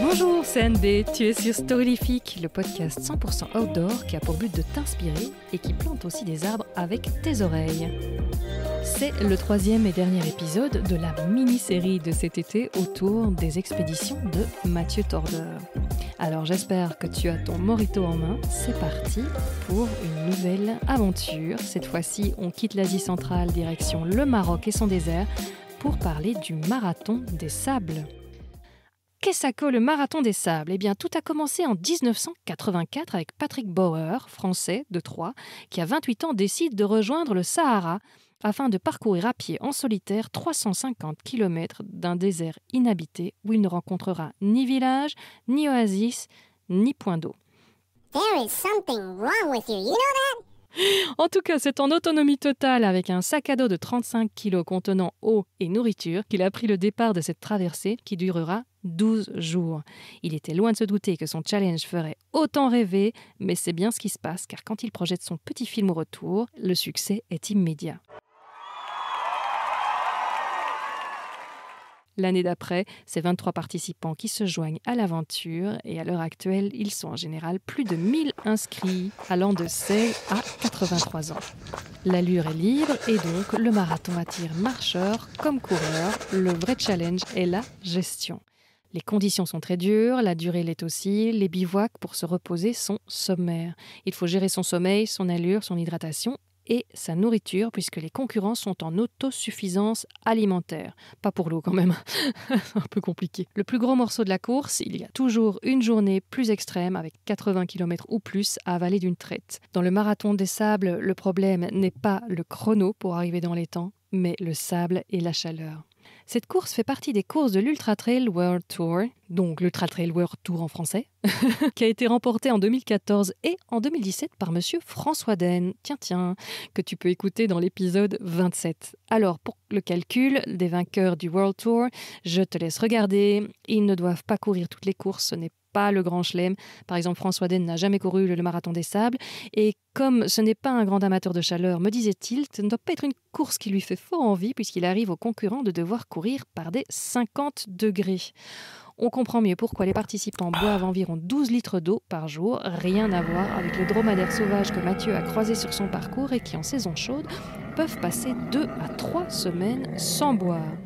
Bonjour, c'est tu es sur Storylifique, le podcast 100% outdoor qui a pour but de t'inspirer et qui plante aussi des arbres avec tes oreilles. C'est le troisième et dernier épisode de la mini-série de cet été autour des expéditions de Mathieu Tordeur. Alors j'espère que tu as ton morito en main. C'est parti pour une nouvelle aventure. Cette fois-ci, on quitte l'Asie centrale direction le Maroc et son désert pour parler du marathon des sables. Qu'est-ce que le marathon des sables Eh bien, tout a commencé en 1984 avec Patrick Bauer, français de Troyes, qui à 28 ans décide de rejoindre le Sahara afin de parcourir à pied en solitaire 350 km d'un désert inhabité où il ne rencontrera ni village, ni oasis, ni point d'eau. En tout cas, c'est en autonomie totale avec un sac à dos de 35 kg contenant eau et nourriture qu'il a pris le départ de cette traversée qui durera 12 jours. Il était loin de se douter que son challenge ferait autant rêver, mais c'est bien ce qui se passe car quand il projette son petit film au retour, le succès est immédiat. L'année d'après, c'est 23 participants qui se joignent à l'aventure et à l'heure actuelle, ils sont en général plus de 1000 inscrits, allant de 16 à 83 ans. L'allure est libre et donc le marathon attire marcheurs comme coureurs. Le vrai challenge est la gestion. Les conditions sont très dures, la durée l'est aussi, les bivouacs pour se reposer sont sommaires. Il faut gérer son sommeil, son allure, son hydratation et sa nourriture, puisque les concurrents sont en autosuffisance alimentaire. Pas pour l'eau quand même, un peu compliqué. Le plus gros morceau de la course, il y a toujours une journée plus extrême, avec 80 km ou plus à avaler d'une traite. Dans le marathon des sables, le problème n'est pas le chrono pour arriver dans les temps, mais le sable et la chaleur. Cette course fait partie des courses de l'Ultra Trail World Tour, donc l'Ultra Trail World Tour en français, qui a été remportée en 2014 et en 2017 par monsieur François Den, tiens tiens, que tu peux écouter dans l'épisode 27. Alors, pour le calcul des vainqueurs du World Tour, je te laisse regarder. Ils ne doivent pas courir toutes les courses, ce n'est pas le grand chelem. Par exemple, François Den n'a jamais couru le marathon des sables. Et comme ce n'est pas un grand amateur de chaleur, me disait-il, ce ne doit pas être une course qui lui fait fort envie, puisqu'il arrive aux concurrents de devoir courir par des 50 degrés. On comprend mieux pourquoi les participants boivent environ 12 litres d'eau par jour, rien à voir avec le dromadaire sauvage que Mathieu a croisé sur son parcours et qui, en saison chaude, peuvent passer 2 à 3 semaines sans boire.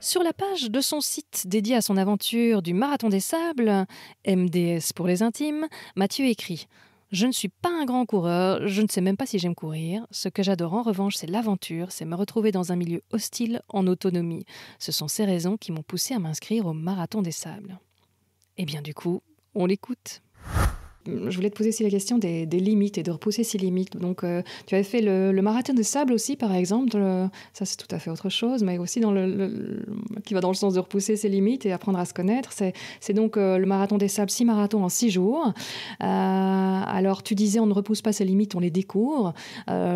Sur la page de son site dédié à son aventure du Marathon des Sables, MDS pour les intimes, Mathieu écrit Je ne suis pas un grand coureur, je ne sais même pas si j'aime courir. Ce que j'adore en revanche, c'est l'aventure, c'est me retrouver dans un milieu hostile en autonomie. Ce sont ces raisons qui m'ont poussé à m'inscrire au Marathon des Sables. Et eh bien du coup, on l'écoute je voulais te poser aussi la question des, limites et de repousser ces limites. Donc, euh, tu avais fait le, marathon de sable aussi, par exemple. ça, c'est tout à fait autre chose, mais aussi qui va dans le sens de repousser ses limites et apprendre à se connaître. C'est donc euh, le marathon des sables, six marathons en six jours. Euh, alors, tu disais, on ne repousse pas ses limites, on les découvre.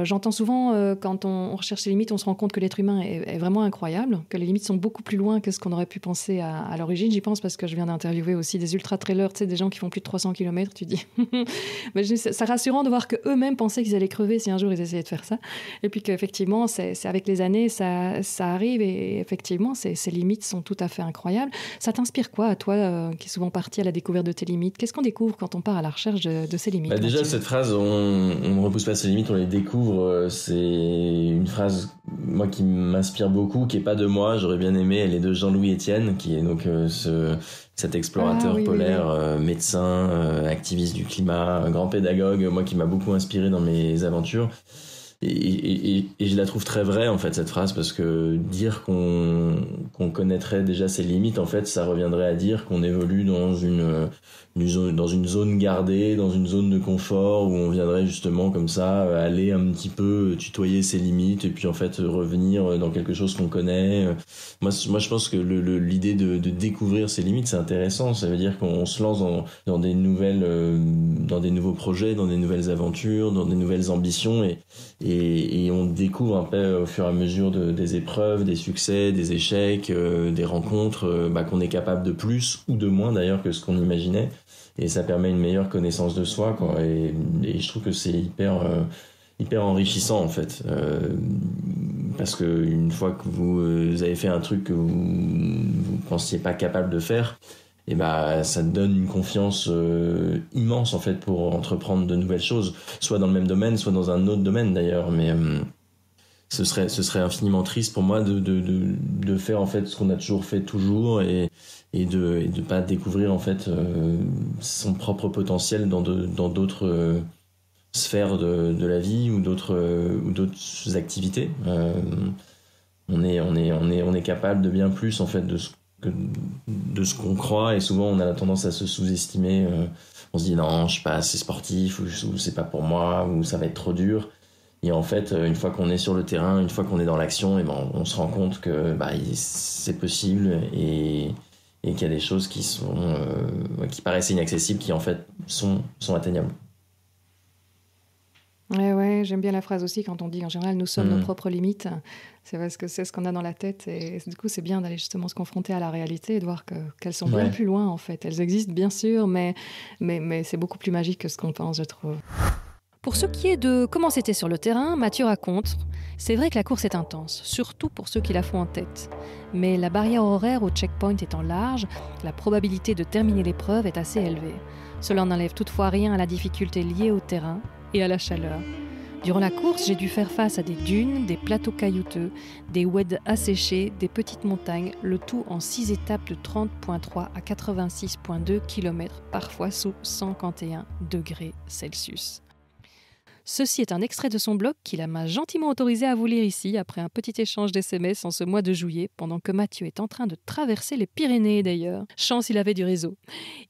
J'entends souvent, quand on, recherche ses limites, on se rend compte que l'être humain est, vraiment incroyable, que les limites sont beaucoup plus loin que ce qu'on aurait pu penser à, à l'origine. J'y pense parce que je viens d'interviewer aussi des ultra-trailers, tu sais, des gens qui font plus de 300 km. Tu dis, mais c'est rassurant de voir que eux-mêmes pensaient qu'ils allaient crever si un jour ils essayaient de faire ça. Et puis qu'effectivement, c'est avec les années, ça, ça arrive et effectivement, ces, limites sont tout à fait incroyables. Ça t'inspire quoi à toi, euh, qui est souvent parti à la découverte de tes limites? Qu'est-ce qu'on découvre quand on part à la recherche de, de ces limites bah Déjà, cette phrase, on ne repousse pas ses limites, on les découvre, euh, c'est une phrase, moi, qui m'inspire beaucoup, qui est pas de moi. J'aurais bien aimé, elle est de Jean-Louis Etienne, qui est donc euh, ce cet explorateur ah polaire, euh, médecin, euh, activiste du climat, grand pédagogue, moi qui m'a beaucoup inspiré dans mes aventures. Et, je la trouve très vraie en fait cette phrase parce que dire qu'on connaîtrait déjà ses limites en fait ça reviendrait à dire qu'on évolue dans une dans une zone gardée, dans une zone de confort où on viendrait justement comme ça aller un petit peu tutoyer ses limites et puis en fait revenir dans quelque chose qu'on connaît. Moi, moi je pense que l'idée de, découvrir ses limites c'est intéressant. Ça veut dire qu'on se lance dans, des nouvelles, euh, dans des nouveaux projets, dans des nouvelles aventures, dans des nouvelles ambitions et, et, on découvre un peu au fur et à mesure des épreuves, des succès, des échecs, des rencontres, bah, qu'on est capable de plus ou de moins d'ailleurs que ce qu'on imaginait. Et ça permet une meilleure connaissance de soi. Quoi. Et, je trouve que c'est hyper, hyper enrichissant en fait. parce que une fois que vous, avez fait un truc que vous ne pensiez pas capable de faire, et bah ça te donne une confiance euh, immense en fait pour entreprendre de nouvelles choses, soit dans le même domaine, soit dans un autre domaine d'ailleurs. Mais euh, ce serait ce serait infiniment triste pour moi de de, de, de faire en fait ce qu'on a toujours fait toujours et et de et de pas découvrir en fait euh, son propre potentiel dans de, dans d'autres sphères de, de la vie ou d'autres ou d'autres activités. on est on est on est on est capable de bien plus en fait de ce de ce qu'on croit et souvent on a la tendance à se sous-estimer. Euh, on se dit non, je suis pas assez sportif ou, c'est pas pour moi ou ça va être trop dur. Et en fait, euh, une fois qu'on est sur le terrain, une fois qu'on est dans l'action, et ben on se rend compte que bah, c'est possible et, et qu'il y a des choses qui sont euh, qui paraissent inaccessibles qui en fait sont sont atteignables. Ouais, ouais, j'aime bien la phrase aussi quand on dit en général nous sommes nos mm. propres limites. C'est parce que c'est ce qu'on a dans la tête et du coup c'est bien d'aller justement se confronter à la réalité et de voir qu'elles sont bien plus loin en fait. Elles existent bien sûr, mais, mais, mais c'est beaucoup plus magique que ce qu'on pense, je trouve. Pour ce qui est de comment c'était sur le terrain, Mathieu raconte C'est vrai que la course est intense, surtout pour ceux qui la font en tête. Mais la barrière horaire au checkpoint étant large, la probabilité de terminer l'épreuve est assez élevée. Cela n'enlève toutefois rien à la difficulté liée au terrain et à la chaleur. Durant la course, j'ai dû faire face à des dunes, des plateaux caillouteux, des weds asséchés, des petites montagnes, le tout en 6 étapes de 30.3 à 86.2 km, parfois sous 151 degrés Celsius. Ceci est un extrait de son blog qu'il m'a gentiment autorisé à vous lire ici après un petit échange d'SMS en ce mois de juillet, pendant que Mathieu est en train de traverser les Pyrénées d'ailleurs. Chance, il avait du réseau.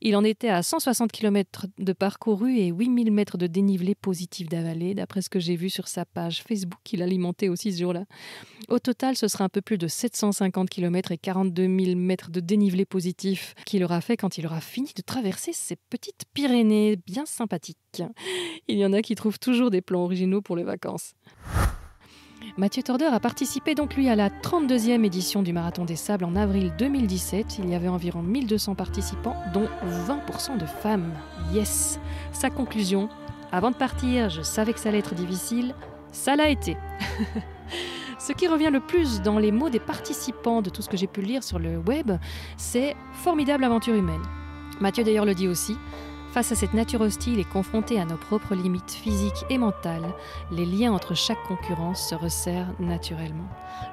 Il en était à 160 km de parcouru et 8000 mètres de dénivelé positif d'avalé, d'après ce que j'ai vu sur sa page Facebook qu'il alimentait aussi ce jour-là. Au total, ce sera un peu plus de 750 km et 42 000 mètres de dénivelé positif qu'il aura fait quand il aura fini de traverser ces petites Pyrénées bien sympathiques. Il y en a qui trouvent toujours des plans originaux pour les vacances. Mathieu Torder a participé donc lui à la 32e édition du Marathon des Sables en avril 2017. Il y avait environ 1200 participants, dont 20% de femmes. Yes Sa conclusion Avant de partir, je savais que ça allait être difficile. Ça l'a été Ce qui revient le plus dans les mots des participants de tout ce que j'ai pu lire sur le web, c'est formidable aventure humaine. Mathieu d'ailleurs le dit aussi, Face à cette nature hostile et confrontée à nos propres limites physiques et mentales, les liens entre chaque concurrence se resserrent naturellement.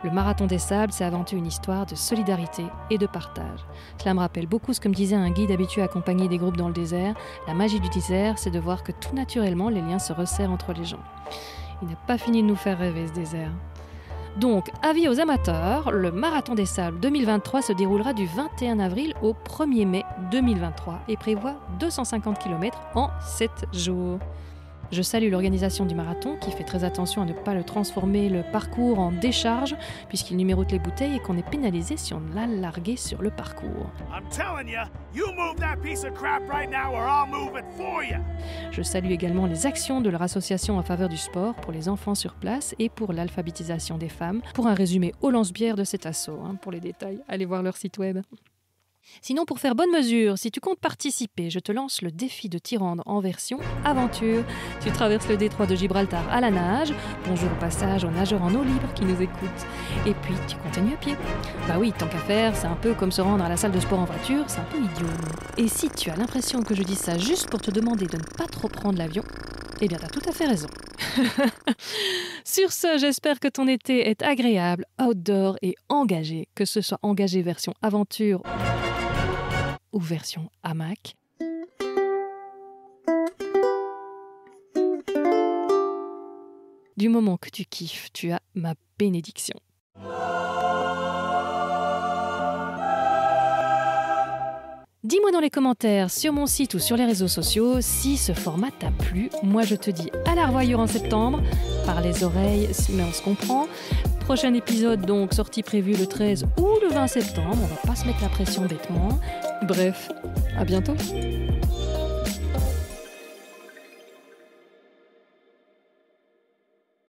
Le marathon des sables, c'est avant tout une histoire de solidarité et de partage. Cela me rappelle beaucoup ce que me disait un guide habitué à accompagner des groupes dans le désert. La magie du désert, c'est de voir que tout naturellement, les liens se resserrent entre les gens. Il n'a pas fini de nous faire rêver ce désert. Donc, avis aux amateurs, le Marathon des Sables 2023 se déroulera du 21 avril au 1er mai 2023 et prévoit 250 km en 7 jours. Je salue l'organisation du marathon qui fait très attention à ne pas le transformer le parcours en décharge puisqu'il numérote les bouteilles et qu'on est pénalisé si on l'a largué sur le parcours. Je salue également les actions de leur association en faveur du sport pour les enfants sur place et pour l'alphabétisation des femmes. Pour un résumé au lance-bière de cet assaut, hein, pour les détails, allez voir leur site web. Sinon, pour faire bonne mesure, si tu comptes participer, je te lance le défi de t'y rendre en version aventure. Tu traverses le détroit de Gibraltar à la nage. Bonjour au passage aux nageurs en eau libre qui nous écoutent. Et puis, tu continues à pied. Bah oui, tant qu'à faire, c'est un peu comme se rendre à la salle de sport en voiture, c'est un peu idiot. Et si tu as l'impression que je dis ça juste pour te demander de ne pas trop prendre l'avion, eh bien, t'as tout à fait raison. Sur ce, j'espère que ton été est agréable, outdoor et engagé, que ce soit engagé version aventure ou version hamac. Du moment que tu kiffes, tu as ma bénédiction. Dis-moi dans les commentaires, sur mon site ou sur les réseaux sociaux, si ce format t'a plu. Moi, je te dis à la revoyure en septembre, par les oreilles, mais on se comprend. Prochain épisode, donc, sortie prévue le 13 ou le 20 septembre. On va pas se mettre la pression bêtement. Bref, à bientôt.